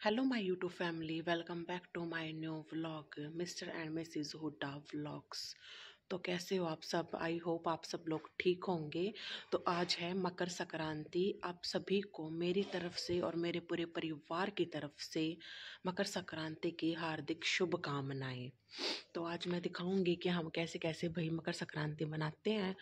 Hello, my YouTube family. Welcome back to my new vlog, Mr. and Mrs. Hooda vlogs तो कैसे हो आप सब आई होप आप सब लोग ठीक होंगे तो आज है मकर संक्रांति आप सभी को मेरी तरफ़ से और मेरे पूरे परिवार की तरफ़ से मकर संक्रांति की हार्दिक शुभकामनाएँ तो आज मैं दिखाऊँगी कि हम कैसे कैसे भाई मकर संक्रांति मनाते हैं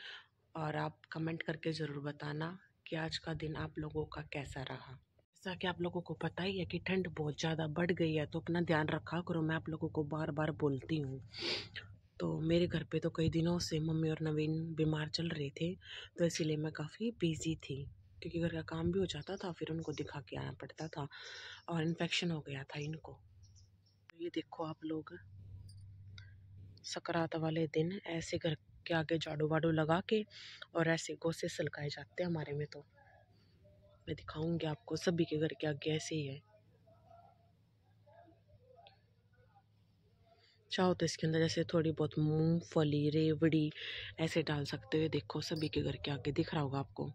और आप कमेंट करके ज़रूर बताना कि आज का दिन आप लोगों का कैसा रहा जैसा कि आप लोगों को पता ही है कि ठंड बहुत ज़्यादा बढ़ गई है तो अपना ध्यान रखा करो। मैं आप लोगों को बार बार बोलती हूँ। तो मेरे घर पे तो कई दिनों से मम्मी और नवीन बीमार चल रहे थे तो इसीलिए मैं काफ़ी बिज़ी थी, क्योंकि घर का काम भी हो जाता था, फिर उनको दिखा के आना पड़ता था और इन्फेक्शन हो गया था इनको। तो ये देखो आप लोग, सकरात वाले दिन ऐसे घर के आगे झाड़ू वाड़ू लगा के और ऐसे गोसे सलकाए जाते हैं हमारे में तो। मैं दिखाऊँगी आपको, सभी के घर के आगे ऐसे ही है। चाहो तो इसके अंदर जैसे थोड़ी बहुत मूंगफली, रेवड़ी ऐसे डाल सकते हो। देखो, सभी के घर के आगे दिख रहा होगा आपको।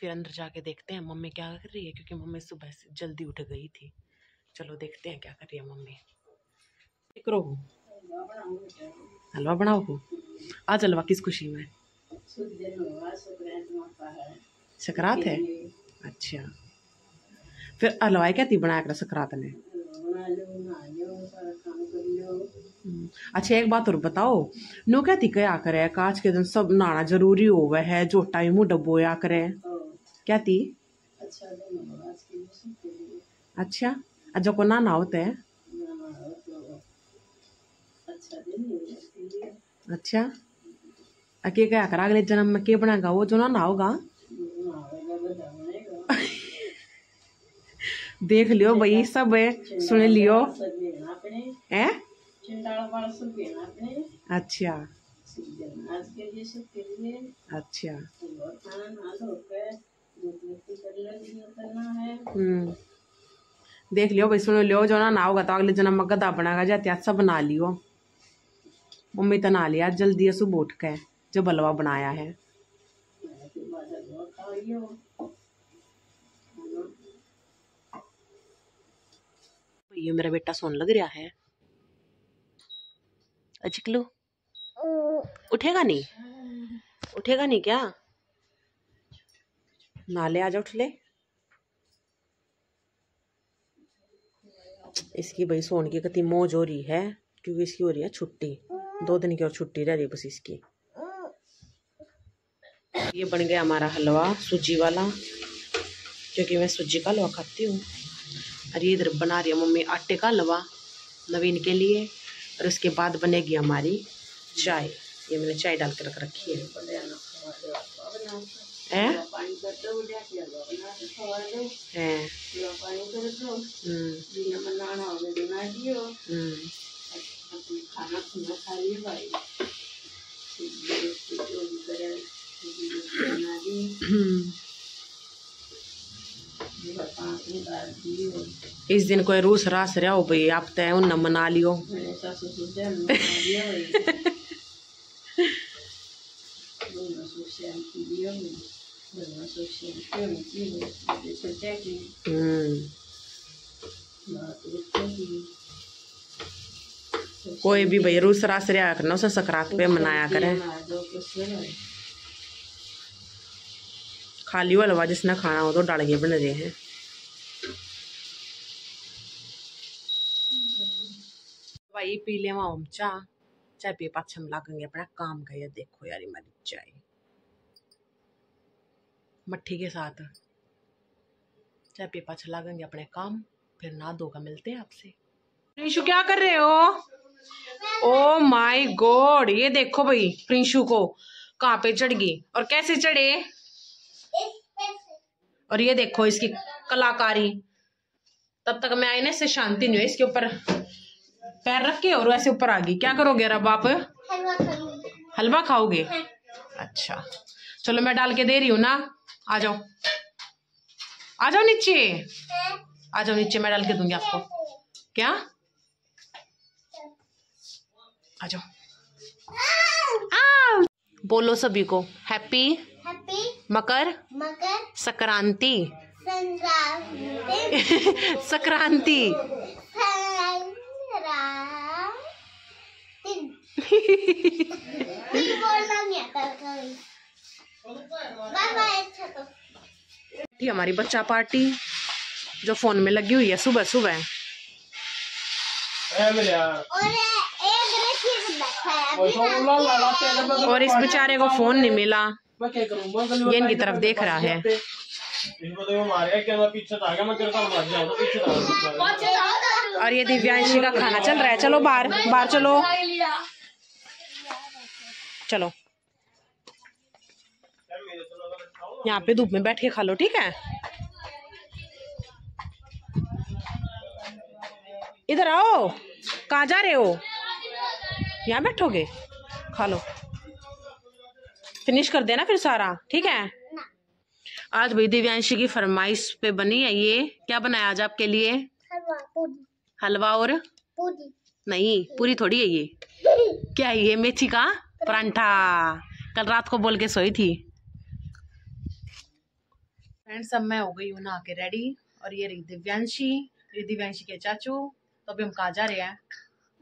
फिर अंदर जाके देखते हैं, मम्मी क्या कर रही है? क्योंकि मम्मी सुबह से जल्दी उठ गई थी। चलो देखते हैं क्या कर रही है मम्मी। करो हलवा बनाओ हो? आज हलवा, किस खुशी में? सकरात है? अच्छा। फिर हलवाई क्या थी बनाया कर सकरात ने? अच्छा एक बात और बताओ। नो क्या थी क्या करे? काज के दिन सब नहाना ज़रूरी हो वह है, जो टाइम डबोया करे। क्या थी? अच्छा अजो को ना होता है। अच्छा अके क्या करा अगले जन्म में के बनाएगा? वो जो ना नहाओगा देख लियो भाई सब है सुन लियो। है अच्छा। अच्छा। हम्म देख लियो भाई सुन लियो जो ना नहाओगा तो अगले जन्म में गदा बनाएगा जाते सब बना लियो। मम्मी तो नहा लिया जल्दी सुबह उठ के जो बलवा बनाया है। ये मेरा बेटा सोन लग रहा है। अचिकलू उठेगा नहीं? उठेगा नहीं क्या? नाले आ जा उठ इसकी भाई सोन की कति मौज हो रही है, क्योंकि इसकी हो रही है छुट्टी। दो दिन की और छुट्टी रह रही बस इसकी। ये बन गया हमारा हलवा सूजी वाला, क्योंकि मैं सूजी का हलवा खाती हूँ। और ये इधर बना रही है मम्मी आटे का हलवा, नवीन के लिए। और उसके बाद बनेगी हमारी चाय। ये मैंने चाय डाल के रख रखी है। खा लिए भाई इस दिन कोई रूस रास रहा हो भाई? आप तय उन मना लियो। हम्म। कोई भी भाई, रूस रास रहा करना उसे सकरात पे मनाया करें। खाली हलवा जिसने खाना हो तो डालिए बन रहे हैं। भाई पी ले हम चाह चाय पी पाछे हम लागेंगे, अपना काम का ये देखो यार हमारी चाय मट्ठी के साथ। चाहे पी पाछे लागेंगे अपने काम फिर ना दो का मिलते हैं आपसे। प्रिंशु क्या कर रहे हो? ओ माय गॉड ये देखो भाई प्रिंशु को कहाँ पे चढ़ गई और कैसे चढ़े? और ये देखो इसकी कलाकारी। तब तक मैं आई ना इससे शांति नहीं हुई इसके ऊपर पैर रख के और वैसे ऊपर आ गई। क्या करोगे रब आप? हलवा खाओगे? अच्छा। चलो मैं डाल के दे रही हूँ ना। आ जाओ। आ जाओ नीचे। आ जाओ नीचे मैं डाल के दूँगी आपको। क्या? आ जाओ। बोलो सभी को हैप्पी हैप्पी मकर मकर संक्रांति। संक्रांति। संक्रांति संक्रांति फिर बोलना नहीं आता कभी तो थी हमारी बच्चा पार्टी जो फ़ोन में लगी हुई है सुबह सुबह। और है ना और इस बेचारे को फ़ोन नहीं मिला। मैं क्या करूँ? ये इनकी तरफ़ देख रहा है। इसको तो मारेगा क्या मैं पीछे आ गया मैं तेरे साथ मर जाऊँगा पीछे आ गया और ये दिव्यांशी का खाना चल रहा है। चलो बाहर बाहर चलो। चलो। यहाँ पे धूप में बैठ के खा लो ठीक है? इधर आओ। कहाँ जा रहे हो? यहाँ बैठोगे? खा लो। फिनिश कर देना फिर सारा ठीक है? आज भाई दिव्यांशी की फरमाइश पे बनी है ये। क्या बनाया आज आपके लिए? हलवा और? पूरी। नहीं पूरी थोड़ी है ये। क्या है ये मेथी का परांठा? कल रात को बोल के सोई थी। फ्रेंड्स अब मैं हो गई हूँ नहा के रेडी और ये रही दिव्यांशी ये दिव्यांशी के चाचू। तो अभी हम कहाँ जा रहे हैं?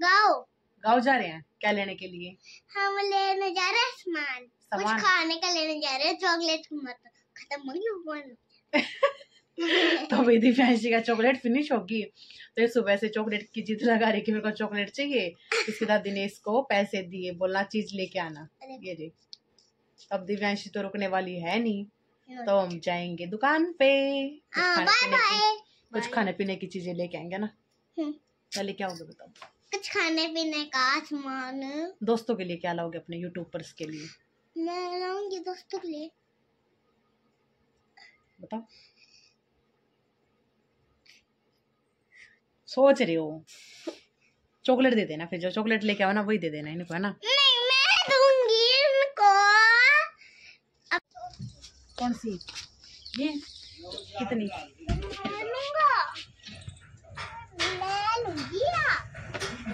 गाओ गाँव जा रहे हैं क्या लेने के लिए? हम लेने जा रहे हैं सामान। कुछ खाने का लेने जा रहे हैं चॉकलेट मत खत्म हो गई तो भाई दिव्यांशी का चॉकलेट फिनिश होगी। तो ये सुबह से चॉकलेट की जिद लगा रही कि मेरे को चॉकलेट चाहिए। इसके बाद दिनेश को पैसे दिए बोला चीज़ लेके आना। ये जी अब दिव्यांशी तो रुकने वाली है नहीं। तो हम जाएँगे दुकान पे। कुछ हाँ खाने बाय पीने की बाय कुछ खाने पीने की चीज़ें लेके आएँगे ना। पहले क्या होगा बताओ? कुछ खाने पीने का सामान। दोस्तों के लिए क्या लाओगे अपने यूट्यूबर्स के लिए? मैं लाऊँगी दोस्तों के लिए। बताओ। सोच रहे हो। चॉकलेट दे देना फिर। जो चॉकलेट लेके आओ ना वही दे देना इनको है ना नहीं मैं दूँगी इनको कौन सी? ये? कितनी?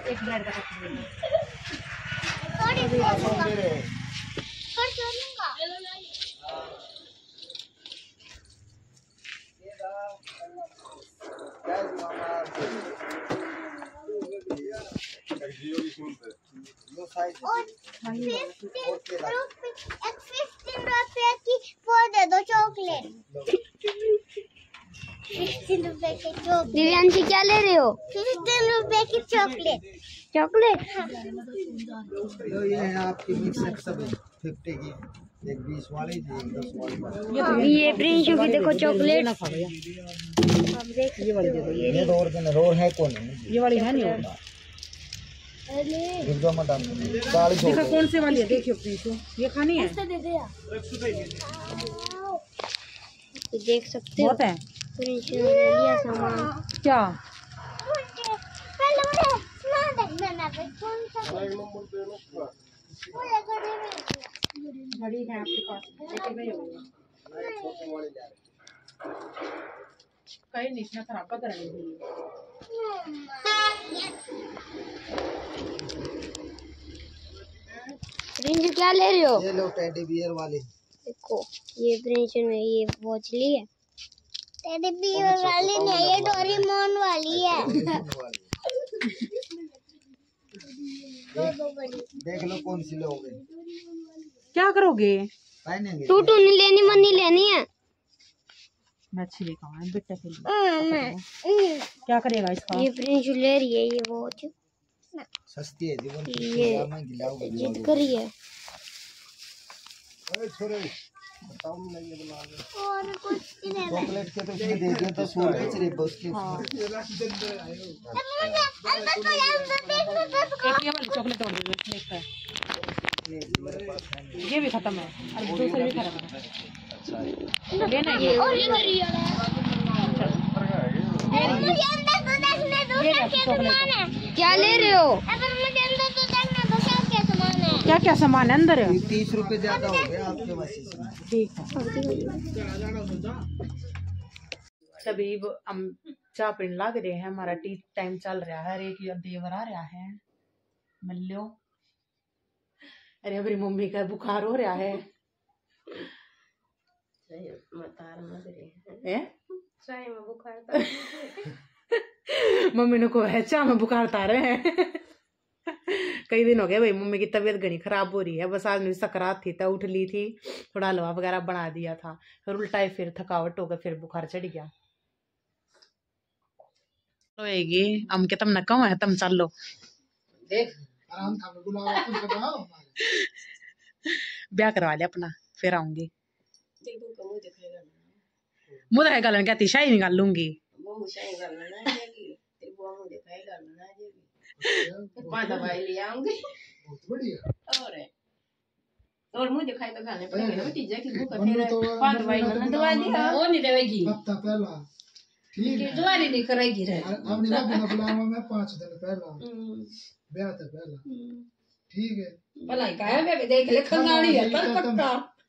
एक ब्रेड का और फिफ्टीन रुपए एक फिफ्टीन रुपए की दे दो चॉकलेट फिफ्टीन रुपए की चॉकलेट दिव्यांशी क्या ले रहे हो फिफ्टीन रुपए की चॉकलेट चॉकलेट तो ये है आपकी मिक्स सब फिफ्टी की एक बीस वाली एक दस वाली ये प्रिंशु की देखो चॉकलेट ये वाली दे दो ये ओरिजिनल और है कौन ये वाली है नहीं दो मत चालीस देखा कौन से वाली है? देखियो प्लीज़ ये खानी है? ये देख सकते हो। है। प्रिंशु ने ले लिया सामान। क्या? घड़ी है आपके पास। कहीं नहीं खराब कर रही है। प्रिंशु क्या ले रहे हो? ये लो टेडी बियर वाली। देखो ये प्रिंशु ने ये वॉच ली है। तेरे बियर वाली नहीं ये डोरेमोन वाली है। देख लो कौन सी लोगे। क्या करोगे? टूटू नहीं लेनी मनी लेनी है। मैं अच्छी लेकर आऊँ बेटे के लिए हम्म, क्या करेगा इसका? ये प्रिंशु ले रही है ये वॉच सस्ती है जीवन ये महँगी लाओगे जिद करी है। और कुछ नहीं चॉकलेट के तो उसने दे दिया था सौ रुपये सिर्फ़ उसके अब मुझे अंदर तो तो तो एक ये वाली चॉकलेट और दे दो एक है ये भी खत्म है। और दूसरे भी खत्म है। लेना है ये और ये घड़ी मुझे अंदर तो देखने दो क्या क्या चॉकलेट। सामान है? क्या ले रहे हो? अब मुझे अंदर तो देखने दो क्या क्या सामान है? क्या क्या सामान है अंदर? तीस रुपए ज़्यादा हो गया आपके पास ठीक है। तभी हम चाह पीने लग रहे हैं हमारा टी टाइम चल रहा है अरे एक देवर आ रहा है। मिलो अरे हमारी मम्मी का बुखार हो रहा है? मम्मी ने को है चाह में बुखार तारे हैं? कई दिन हो गए भाई मम्मी की तबीयत घनी खराब हो रही है। बस आज मेरी सकरात थी तो उठ ली थी थोड़ा हलवा वगैरह बना दिया था। फिर उल्टा फिर थकावट हो गई फिर बुखार चढ़ गया। होएगी हम के तुम न कहो है? तुम चल लो। देख आराम था बुलाओ तुम ब्याह करवा लिया अपना फिर आऊँगी। मुँह दिखाई गल कहती शाही नहीं गल लूँगी बहुत बढ़िया। और मुझे दिखाई तो गाने पड़ेंगे ना भतीजा की भूख मम्मी तो दवाई मैंने दवा दिया वो नहीं देवेगी। हफ़्ता पहला। ठीक है दवाई नहीं करेगी रे अब नहीं बिना बुलावा मैं पाँच दिन पहला। ब्याह था पहला। ठीक है। भला ही कहा है देख ले खंगाड़ी है पर पक्का।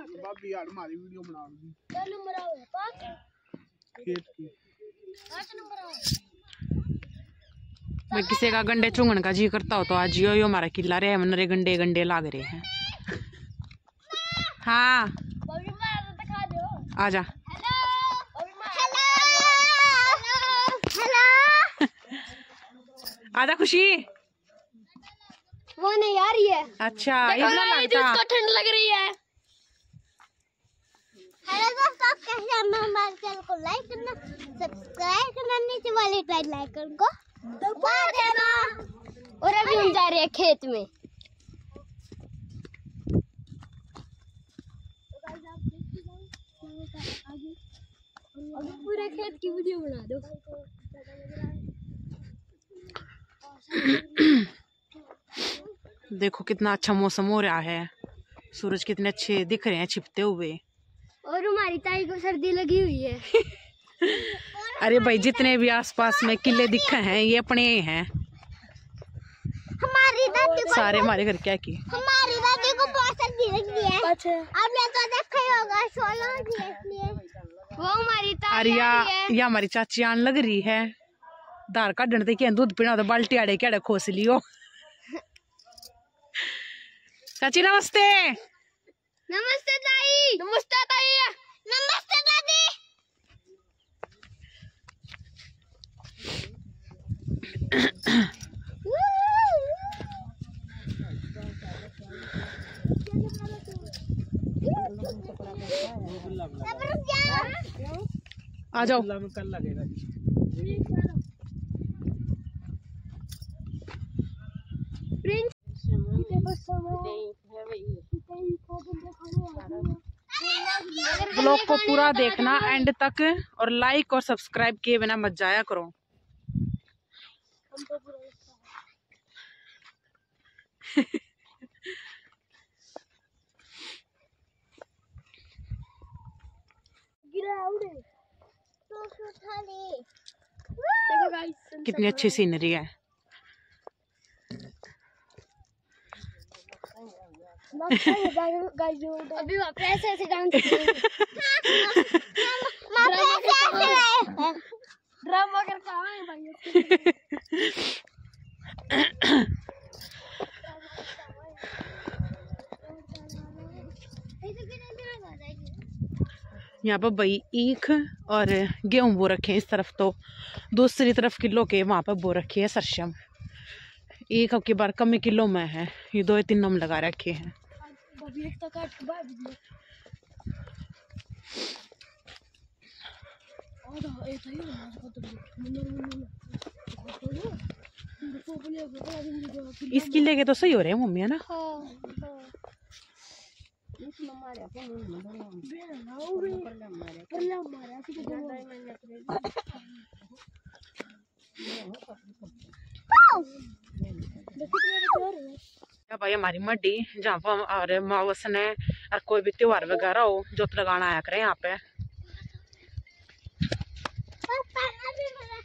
भाभी यार हमारी वीडियो बना दी क्या नंबर पाँच? खेत की पाँच नंबर मैं किसी का गंडे चुंगन का जी करता हो तो आज यो यो हमारा किला रहे मनरे गंडे गंडे लाग रहे हैं। हाँ। बबी मार दिखा दो। आजा हेलो। बबी मार हेलो आजा खुशी। वो नहीं आ रही है। अच्छा ये ठंड लग रही है। हेलो दोस्तों कैसे हैं? मैं हमारे चैनल को लाइक करना सब्सक्राइब करना, नीचे वाले बेल आइकन को दबा देना। और अभी हम जा रहे हैं खेत में। अभी पूरे खेत की वीडियो बना दो। देखो कितना अच्छा मौसम हो रहा है। सूरज कितने अच्छे दिख रहे हैं छिपते हुए। और हमारी ताई को सर्दी लगी हुई है। अरे भाई जितने भी आसपास में किले दिखे हैं ये अपने ही। हैं हमारी दादी को सारे हमारे घर क्या की हमारी दादी को बहुत सर्दी लगती है। अच्छा। आपने तो देखा ही होगा सोलह होती इसलिए वो हमारी ताई अरे या है। या हमारी चाची आन लग रही है। दार काटने ते क्या दूध पीना तो बाल्टी आड़े क्या खोस लियो। चाची नमस्ते। नमस्ते ताई। नमस्ते ताई। नमस्ते दादी। आ जाओ। कल लगेगा ब्लॉग को पूरा देखना एंड तक और लाइक और सब्सक्राइब किए बिना मत जाया करो। तो थाली देखो गाइस कितनी अच्छी सीनरी है? अभी पे ऐसे ऐसे डांस ड्रामा कर कहाँ है भाई यहाँ पर भाई ईख और गेहूँ बो रखे हैं इस तरफ़ तो। दूसरी तरफ़ किलो के वहाँ पर बो रखी है सरसम। एक अब की बार कम ही किलो में है। ये दो तीन नम लगा रखे हैं। इसकी लेके तो सही हो रहे हैं मम्मी, है ना? भाई, हमारी मड्डी जहाँ पर और मावस ने और कोई भी त्योहार वगैरह हो जोत लगाना आया करें यहाँ पे। पापा अभी मेरा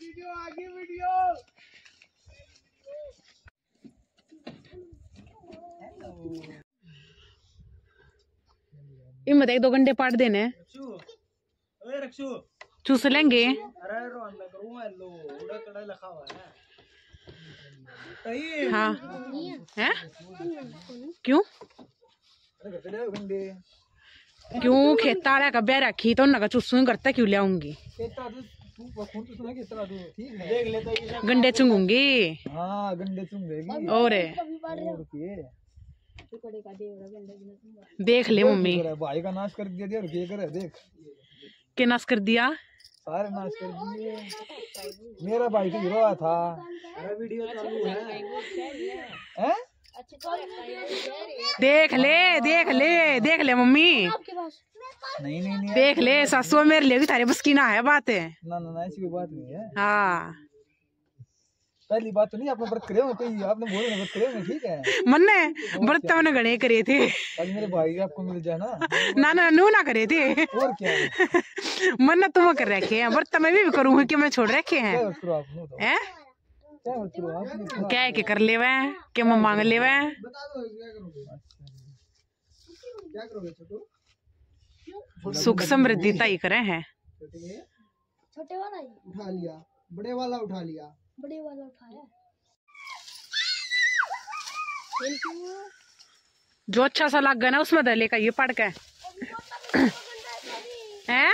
वीडियो आगे वीडियो इनमें तो एक दो घंटे पाट देने चूस लेंगे अरे है। हाँ? क्यों? क्यों? खेता का ब्याह रखी तो उनका चूसू करता क्यों ले आऊँगी केता बखून सुना किस तरह ठीक देख ले तो गंडे चुंगूँगी। हाँ। और देख ले मम्मी। भाई का नाश कर दिया देख। के नाश कर दिया? सारे नाश कर दिए। मेरा भाई तो हीरो था। अरे वीडियो चालू है हैं। देख ले देख ले देख ले मम्मी। नहीं नहीं नहीं देख ले सासू मेरे लिए भी थारे बस की ना है बातें। है ना ना ऐसी कोई बात नहीं है। हाँ। पहली बात तो नहीं आपने व्रत करे होंगे कोई आपने बोले ना व्रत करे होंगे ठीक है? मन्ने व्रत तो मैंने गणे करे थे। आज मेरे भाई आपको मिल जाए ना। ना ना नू ना करे थे। और क्या? है? मन्नत तुम कर रखे हैं। व्रत मैं भी करूँ कि मैं छोड़ रखे हैं? तो? हैं? क्या है कि कर ले वह कि मैं मांग ले वह बता दो क्या करोगे? क्या करोगे छोटू? सुख समृद्धि तय करे हैं। छोटे वाला उठा लिया बड़े वाला उठा लिया। बड़े वाला उठाया जो अच्छा सा लग गया ना उसमें दले का ये पड़ के। हैं?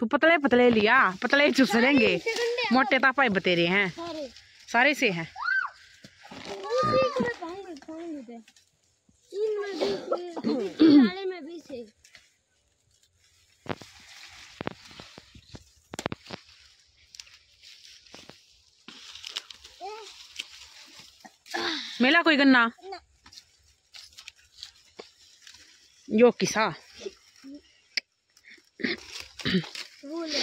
तू पतले पतले लिया पतले चूस लेंगे मोटे तापा ही बतेरे हैं। सारे सारे से हैं। में भी से नाले में भी से मिला कोई गन्ना यो किसा। वो ले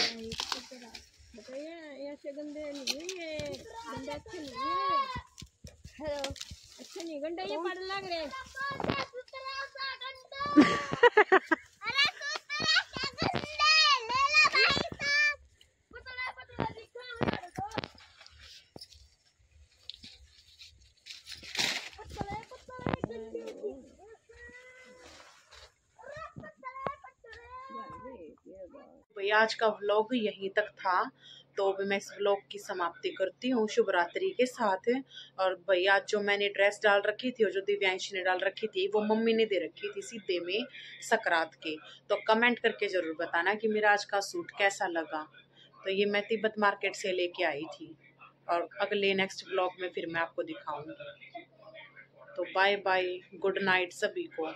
ऐसे गंदे नहीं है गंदे अच्छे नहीं है। हेलो अच्छे नहीं गंदे ये पड़ लग रहे। भाई आज का व्लॉग यहीं तक था। तो मैं इस व्लॉग की समाप्ति करती हूँ। शुभ रात्रि के साथ। और आज जो मैंने ड्रेस डाल रखी थी और जो दिव्यांशी ने डाल रखी थी, वो मम्मी ने दे रखी थी सीधे में सकरात के। तो कमेंट करके ज़रूर बताना कि मेरा आज का सूट कैसा लगा। तो ये मैं तिब्बत मार्केट से लेके आई थी। और अगले नेक्स्ट ब्लॉग में फिर मैं आपको दिखाऊँगी। तो बाय बाय गुड नाइट सभी को।